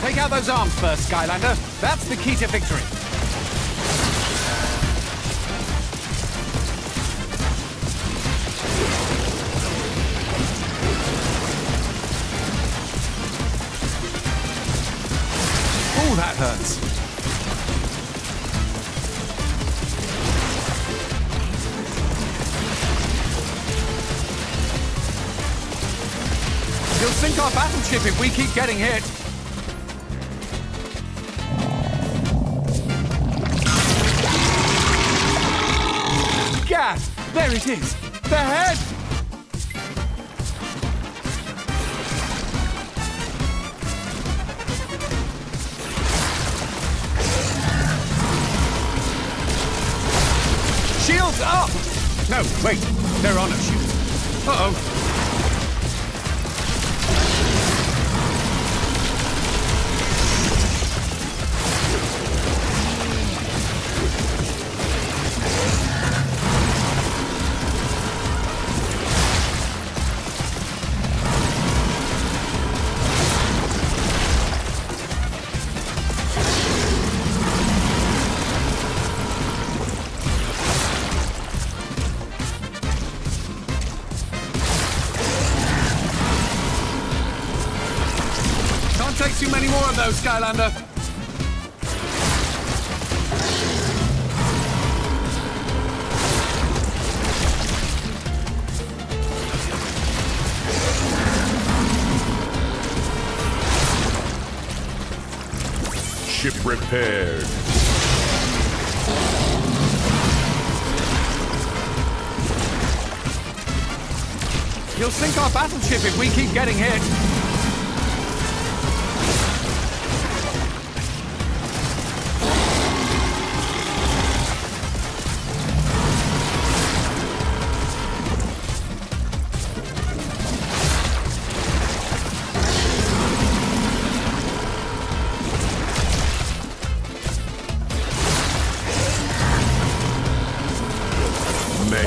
Take out those arms first, Skylander. That's the key to victory. Oh, that hurts. He'll sink our battleship if we keep getting hit. Gas! There it is! The head! Shields up! No, wait. There are no shields. Uh-oh. Too many more of those, Skylander. Ship repaired. You'll sink our battleship if we keep getting hit.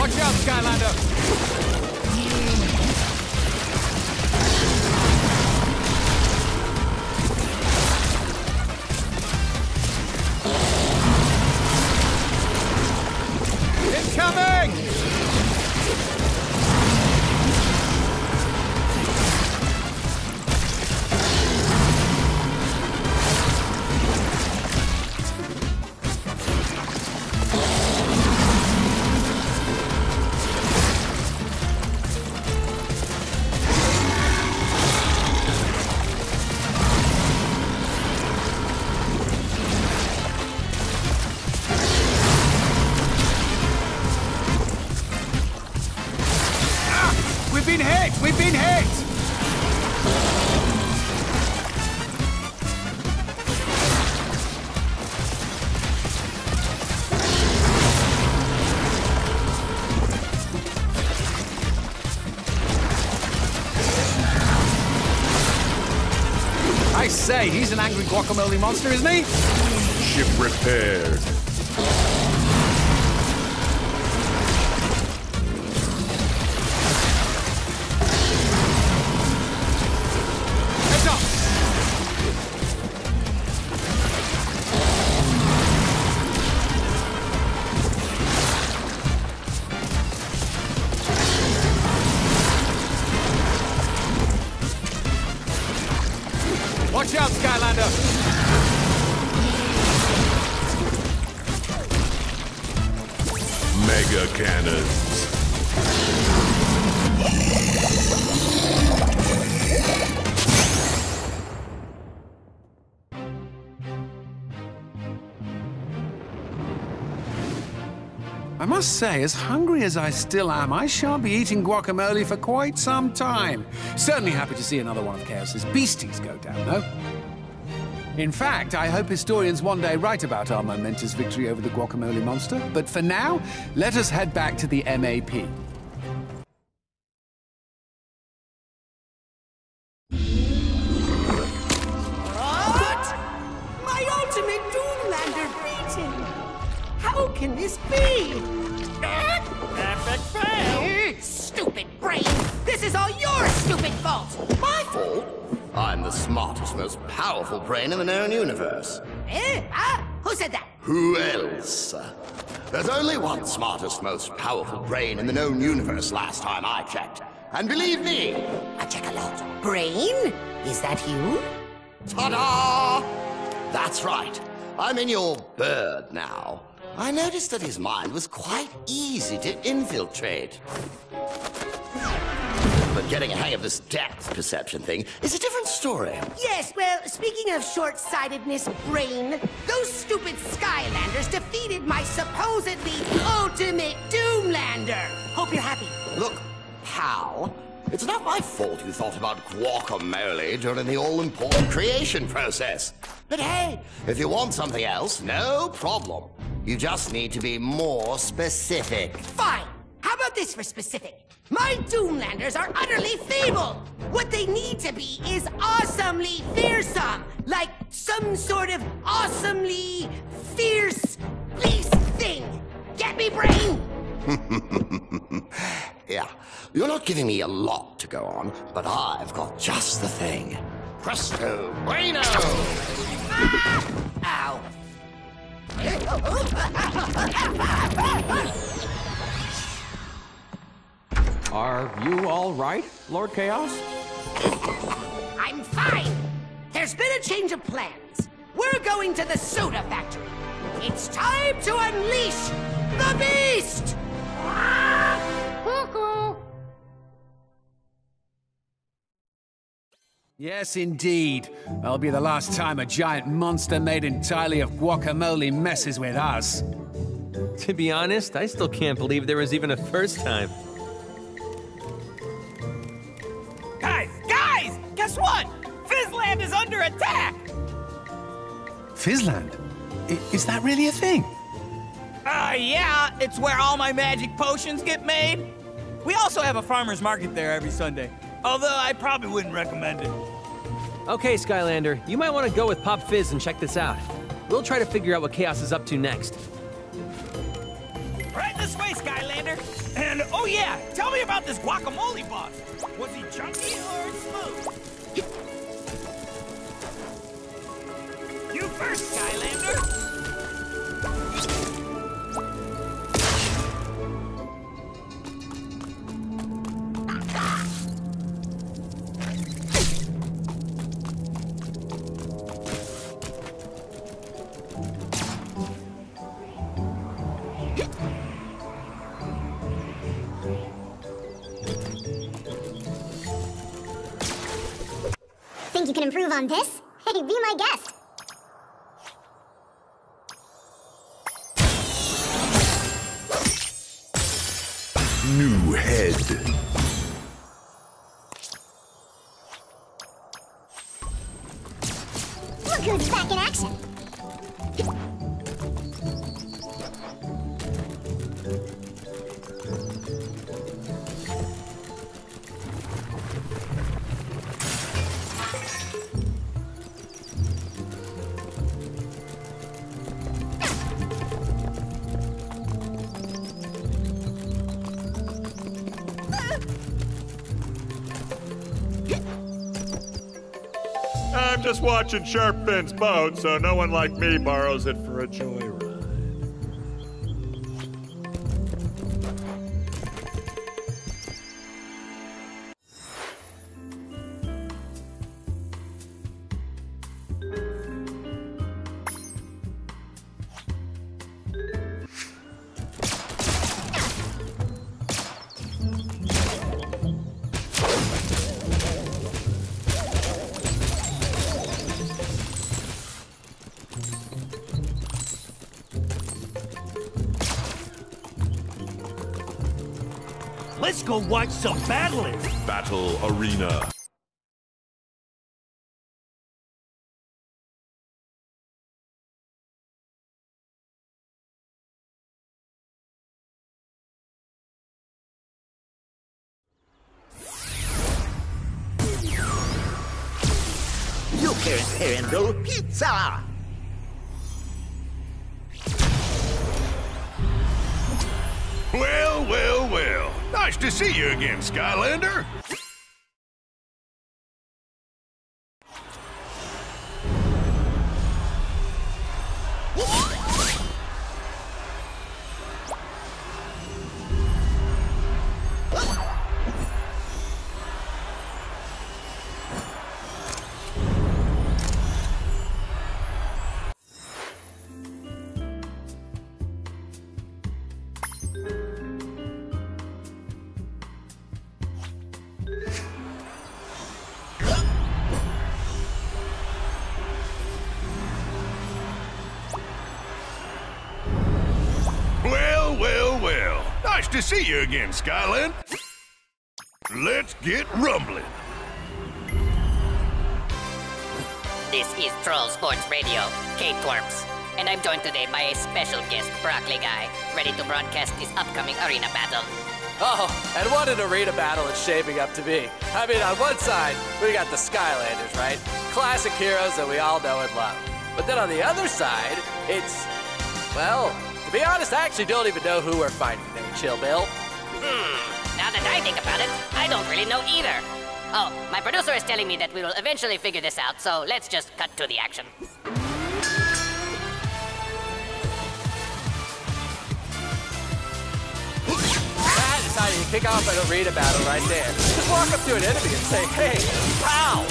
Watch out, Skylander! He's an angry guacamole monster, isn't he? Ship repaired. I must say, as hungry as I still am, I shan't be eating guacamole for quite some time. Certainly happy to see another one of Kaos's beasties go down, though. In fact, I hope historians one day write about our momentous victory over the guacamole monster. But for now, let us head back to the MAP. Can this be? Epic fail! Stupid brain! This is all your stupid fault! My fault? I'm the smartest, most powerful brain in the known universe. Eh? Ah? Who said that? Who else? There's only one smartest, most powerful brain in the known universe last time I checked. And believe me, I check a lot. Brain? Is that you? ta-da! That's right. I'm in your bird now. I noticed that his mind was quite easy to infiltrate. But getting a hang of this depth perception thing is a different story. Yes, well, speaking of short-sightedness, brain, those stupid Skylanders defeated my supposedly ultimate Doomlander. Hope you're happy. Look, pal, it's not my fault you thought about guacamole during the all-important creation process. But hey, if you want something else, no problem. You just need to be more specific. Fine. How about this for specific? My Doomlanders are utterly feeble. What they need to be is awesomely fearsome, like some sort of awesomely fierce beast thing. Get me, brain? Yeah, you're not giving me a lot to go on, but I've got just the thing. Presto, bueno! Ah! Ow. Are you all right, Lord Kaos? I'm fine. There's been a change of plans. We're going to the soda factory. It's time to unleash the beast! Yes, indeed. That'll be the last time a giant monster made entirely of guacamole messes with us. To be honest, I still can't believe there was even a first time. Guys, guys! Guess what? Fizzland is under attack! Fizzland? I- is that really a thing? Uh, yeah, it's where all my magic potions get made. We also have a farmer's market there every Sunday. Although I probably wouldn't recommend it. Okay, Skylander, you might want to go with Pop Fizz and check this out. We'll try to figure out what Kaos is up to next. Right this way, Skylander. And oh yeah, tell me about this guacamole boss. Was he chunky or smooth? You first, Skylander. Think you can improve on this? Hey, be my guest. New head. Just watching Sharpfin's boat, so no one like me borrows it for a joyride. Let's go watch some battling. Battle Arena. You can't handle pizza! Nice to see you again, Skylander. To see you again, Skyland. Let's get rumbling. This is Troll Sports Radio, Kate Twerps. And I'm joined today by a special guest, Broccoli Guy, ready to broadcast this upcoming arena battle. Oh, and what an arena battle it's shaping up to be. I mean, on one side, we got the Skylanders, right? Classic heroes that we all know and love. But then on the other side, it's, well, to be honest, I actually don't even know who we're fighting there, Chill Bill. Hmm, now that I think about it, I don't really know either. Oh, my producer is telling me that we will eventually figure this out, so let's just cut to the action. That is how you kick off an arena battle right there. Just walk up to an enemy and say, hey, pow!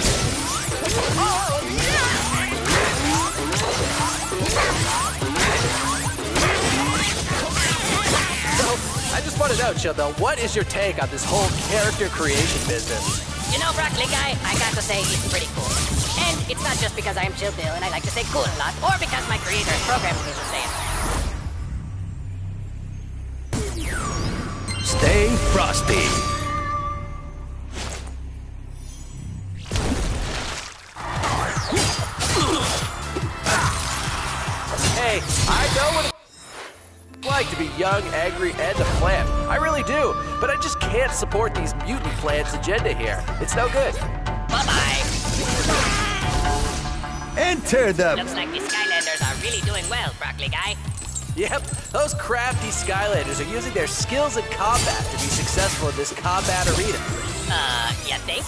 So, just want to know, Chill what is your take on this whole character creation business? You know, Broccoli Guy, I got to say it's pretty cool. And it's not just because I am Chill Bill and I like to say cool a lot, or because my creator and programmer me to say it. Stay frosty. Young, angry, and a plant. I really do. But I just can't support these mutant plants' agenda here. It's no good. Bye-bye. Enter the Looks like the Skylanders are really doing well, Broccoli Guy. Yep, those crafty Skylanders are using their skills in combat to be successful in this combat arena. Uh, you think?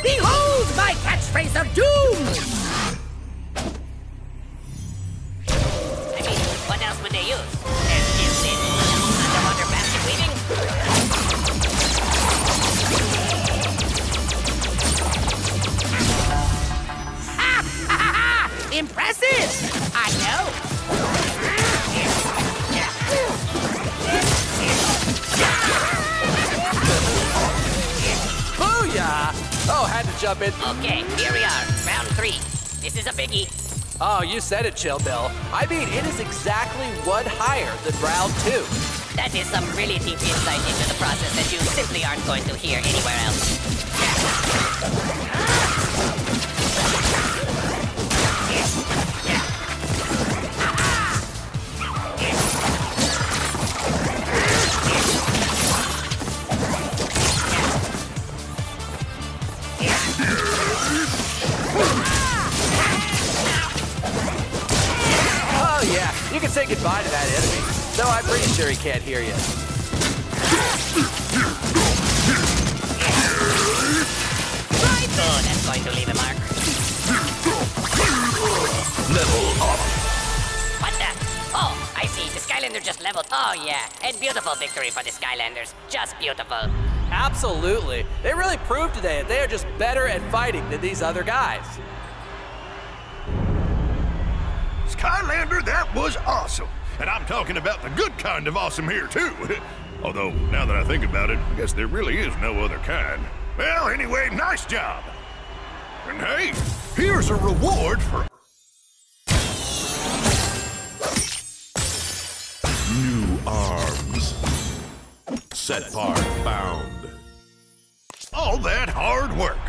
Behold my catchphrase of doom! Oh, you said it, Chill Bill. I mean, it is exactly one higher than round two. That is some really deep insight into the process that you simply aren't going to hear anywhere else. You can say goodbye to that enemy. Though I'm pretty sure he can't hear you. Oh, that's going to leave a mark. level up. What the? Oh, I see. The Skylander just leveled. Oh, yeah. And beautiful victory for the Skylanders. Just beautiful. Absolutely. They really proved today that they are just better at fighting than these other guys. Skylander, that was awesome. And I'm talking about the good kind of awesome here, too. Although, now that I think about it, I guess there really is no other kind. Well, anyway, nice job. And hey, here's a reward for new arms. Set part found. All that hard work.